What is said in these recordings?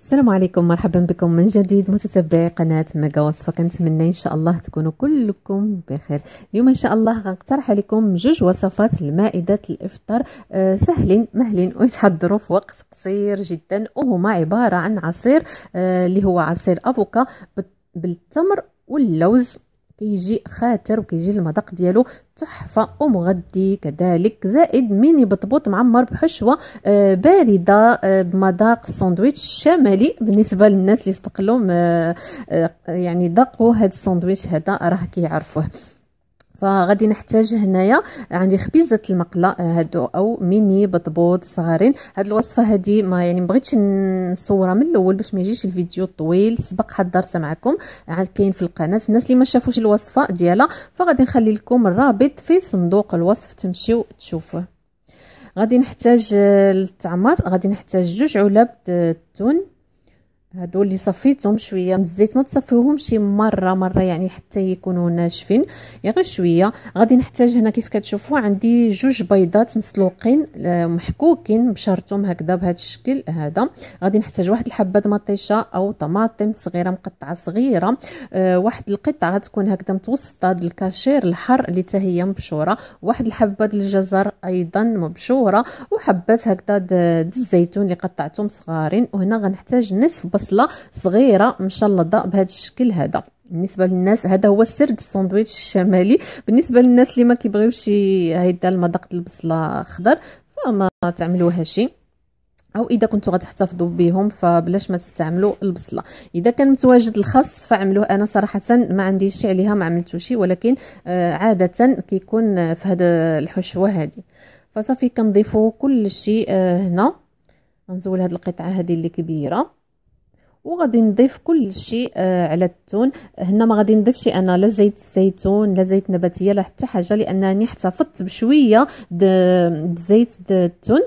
السلام عليكم مرحبا بكم من جديد متتبعي قناة ميجا وصفه كنتمنى إن شاء الله تكونوا كلكم بخير. اليوم إن شاء الله غنقترح عليكم جوج وصفات لمائدة الإفطار آه سهلين مهلين ويتحضروا في وقت قصير جدا وهما عبارة عن عصير آه اللي هو عصير أفوكا بالتمر واللوز. كيجي خاتر وكيجي المذاق ديالو تحفة ومغذي. كذلك زائد ميني بطبوط معمر بحشوة آه باردة آه بمذاق الساندويتش الشمالي بالنسبة للناس اللي سبق لهم آه يعني ذاقوا هذا الساندويتش هذا راه كيعرفوه. فغادي نحتاج هنايا عندي خبيزة المقلة هادو أو ميني بطبوط صغارين. هاد الوصفة هادي ما يعني مبغيتش نصورها من الأول باش ما يجيش الفيديو طويل. سبق حضرتها معكم كاين في القناة. الناس اللي ما شافوش الوصفة ديالها فغادي نخلي لكم الرابط في صندوق الوصف تمشيو تشوفوه. غادي نحتاج التعمر غادي نحتاج جوج علب التون هادو اللي صفيتهم شوية من الزيت ما تصفيوهمش مرة مرة يعني حتى يكونوا ناشفين. يعني غير شوية غادي نحتاج هنا كيف كتشوفوا عندي جوج بيضات مسلوقين محكوكين بشرتهم هكذا بهذا الشكل هذا. غادي نحتاج واحد الحبة مطيشة أو طماطم صغيرة مقطعة صغيرة. أه واحد القطعة تكون هكذا متوسطة الكاشير الحر اللي حتى هي مبشورة. واحد الحبة الجزر أيضا مبشورة. وحبات هكذا الزيتون اللي قطعتهم صغارين. وهنا غنحتاج نصف بصله صغيرة. مشلضه بهذا الشكل هذا. بالنسبة للناس هذا هو السر الساندويتش الشمالي. بالنسبة للناس اللي ما كيبغيوش هيدا المذاق البصلة خضر فما تعملوهاش أو إذا كنتو غتحتفظوا بهم فبلاش ما تستعملوا البصلة. إذا كان متواجد الخس فعملوه أنا صراحة ما عنديش عليها ما عملتوش ولكن آه عادة كيكون في هذا الحشوة هذه فصافي كنضيفوا كل شيء آه هنا. غنزول هذه القطعة هذه اللي كبيرة. وغادي نضيف كل شيء آه على التون. هنا ما غادي نضيفش أنا لا زيت الزيتون لا زيت نباتية لا حتى حاجة لأنني احتفظت بشوية د زيت التون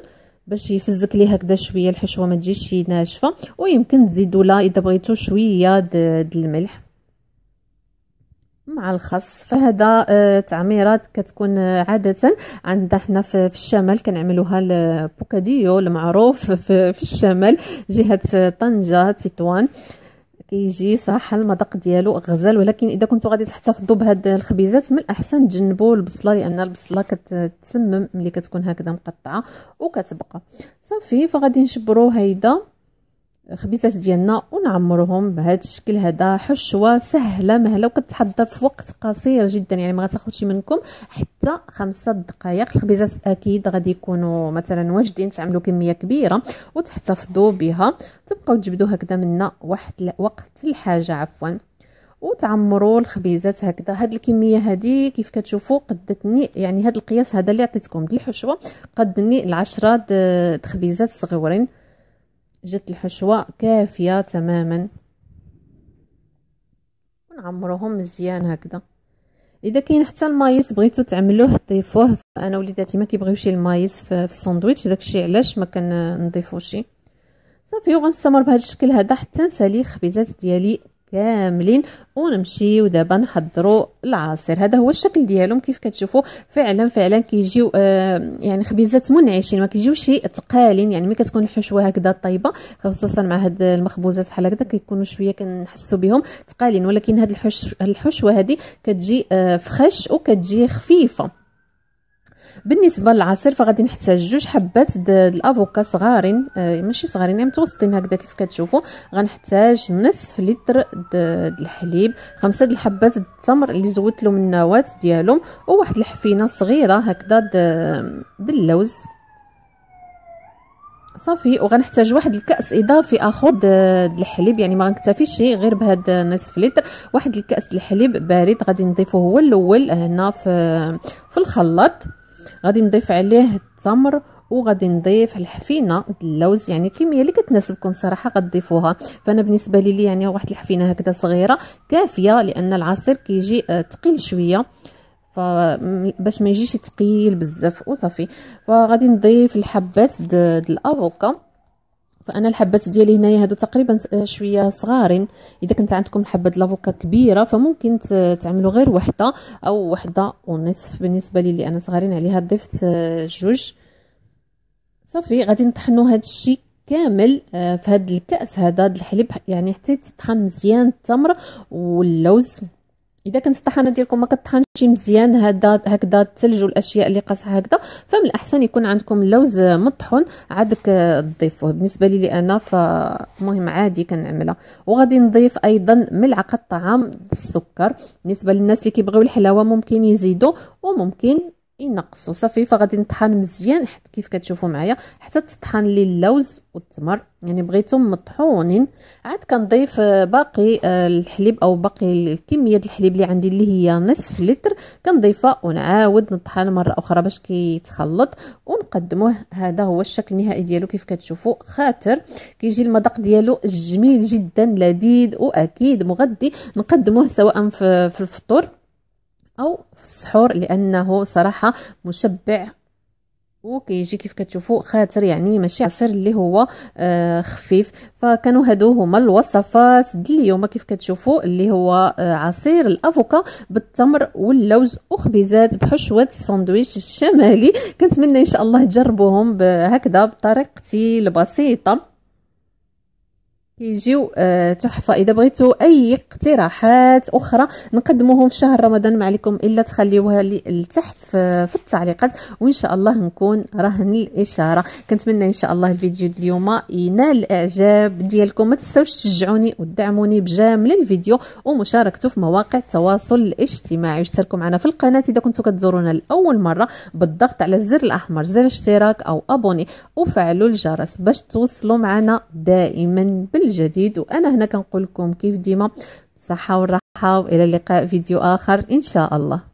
باش يفزك ليه هكذا شوية الحشوة ما تجيش ناشفة. ويمكن تزيدوا لها إذا بغيتوا شوية د الملح. مع الخس فهذا آه تعميرات كتكون آه عادة عندنا حنا في, الشمال. كنعملوها البوكاديو المعروف في, الشمال جهة طنجة تطوان كيجي صراحة المذاق ديالو غزال. ولكن إذا كنتو غادي تحتفظوا بهاد الخبيزات من الأحسن تجنبوا البصلة لأن البصلة كتسمم ملي كتكون هكذا مقطعة وكتبقى. صافي فغادي نشبروا هيدا. خبيزات ديالنا ونعمرهم بهذا الشكل هذا. حشوة سهلة مهلة وكتحضر في وقت قصير جدا. يعني ما غتاخذش منكم حتى خمسة دقائق الخبيزات أكيد غادي يكونوا مثلا واجدين تعملوا كمية كبيرة وتحتفظوا بها. تبقاو تجبدوا هكذا منا واحد وقت الحاجة عفوا. وتعمروا الخبيزات هكذا. هاد الكمية هذه كيف كتشوفوا قدتني يعني هاد القياس هذا اللي عطيتكم. ديال الحشوة قدني العشرة د خبيزات صغيورين جات الحشوة كافية تماما. ونعمروهم مزيان هكذا. إذا كاين حتى ال maïs بغيتو تعملوه تضيفوه أنا وليداتي ما كيبغيوش ال maïs في الساندويتش داكشي علاش ما كنضيفوش صافي وغنستمر بهذا الشكل هذا حتى نسالي الخبيزات ديالي. كاملين ونمشيو دابا نحضروا العصير. هذا هو الشكل ديالهم. كيف كتشوفوا فعلا فعلا كيجيو آه يعني خبيزات منعشين ما كيجيوش ثقالين يعني ملي كتكون الحشوه هكذا طيبة خصوصا مع هاد المخبوزات بحال هكذا كيكونوا شوية كنحسوا بهم ثقالين ولكن هاد الحش الحشوة هذه كتجي آه فخش وكتجي خفيفة. بالنسبة للعصير فغادي نحتاج جوج حبات الأفوكا صغارين آه ماشي صغارين يعني متوسطين هكذا كيف كتشوفوا. غنحتاج نصف لتر الحليب خمسة د الحبات التمر اللي زودت لهم النواه ديالهم وواحد الحفينة صغيرة هكذا د اللوز. صافي وغنحتاج واحد الكأس إضافي آخر الحليب يعني ما غنكتفيش غير بهذا نصف لتر. واحد الكأس الحليب بارد غادي نضيفه هو الأول هنا في في الخلاط. غادي نضيف عليه التمر وغادي نضيف الحفينة اللوز يعني الكميه اللي كتناسبكم صراحة غتضيفوها. فأنا بالنسبة لي يعني واحد الحفينة هكذا صغيرة كافية لأن العصير كيجي ثقيل شوية. فباش ما يجيش ثقيل بزاف وصافي. فغادي نضيف الحبات د الأفوكا. فأنا الحبات ديالي هنايا هادو تقريبا شوية صغارين. إذا كنت عندكم حبه لافوكا كبيرة فممكن تعملوا غير وحدة أو وحدة ونصف. بالنسبة لي اللي أنا صغارين عليها ضفت جوج. صافي غادي نطحنوا هاد الشيء كامل آه، في هذا الكأس هذا الحليب. يعني حتى يتطحن مزيان التمر واللوز. إذا كانت الطحانة ديالكم ما كطحنش مزيان هذا هكذا الثلج والاشياء اللي قاصحه هكذا فمن الأحسن يكون عندكم اللوز مطحون عادك تضيفوه بالنسبة لي أنا فمهم عادي كنعملها. وغادي نضيف أيضا ملعقة طعام السكر. بالنسبة للناس اللي كيبغيو الحلاوة ممكن يزيدوا وممكن ينقصوا صافي فغادي نطحن مزيان حتى كيف كتشوفوا معايا حتى تطحن لي اللوز والتمر. يعني بغيتهم مطحونين. عاد كنضيف آه، باقي آه، الحليب أو باقي الكمية ديال الحليب اللي عندي اللي هي نصف لتر. كنضيفها ونعاود نطحن مرة أخرى باش كيتخلط. ونقدموه. هذا هو الشكل النهائي ديالو كيف كتشوفوا خاطر كيجي المذاق ديالو جميل جدا لذيذ وأكيد مغذي. نقدموه سواء في الفطور. أو في السحور لأنه صراحة مشبع. وكيجي كيف كتشوفوا خاطر يعني ماشي عصير اللي هو آه خفيف. فكانوا هادو هما الوصفات ديال اليوم. كيف كتشوفوا اللي هو آه عصير الأفوكا بالتمر واللوز وخبيزات بحشوة الساندويتش الشمالي. كنتمنى إن شاء الله تجربوهم هكذا بطريقتي البسيطة. كيجيو آه تحفة. إذا بغيتوا أي اقتراحات أخرى نقدموهم في شهر رمضان ما عليكم إلا تخليوها لي لتحت في, التعليقات وإن شاء الله نكون رهن الإشارة. كنتمنى إن شاء الله الفيديو اليوم ينال الإعجاب ديالكم. ما تنساوش تشجعوني وتدعموني بجامل الفيديو ومشاركته في مواقع التواصل الاجتماعي. واشتركوا معنا في القناة إذا كنتوا كتزورونا لأول مرة بالضغط على الزر الأحمر زر اشتراك أو أبوني. وفعلوا الجرس باش توصلوا معنا دائما بال الجديد وأنا هنا كنقول لكم كيف ديما. صحة والراحة وإلى اللقاء فيديو آخر إن شاء الله.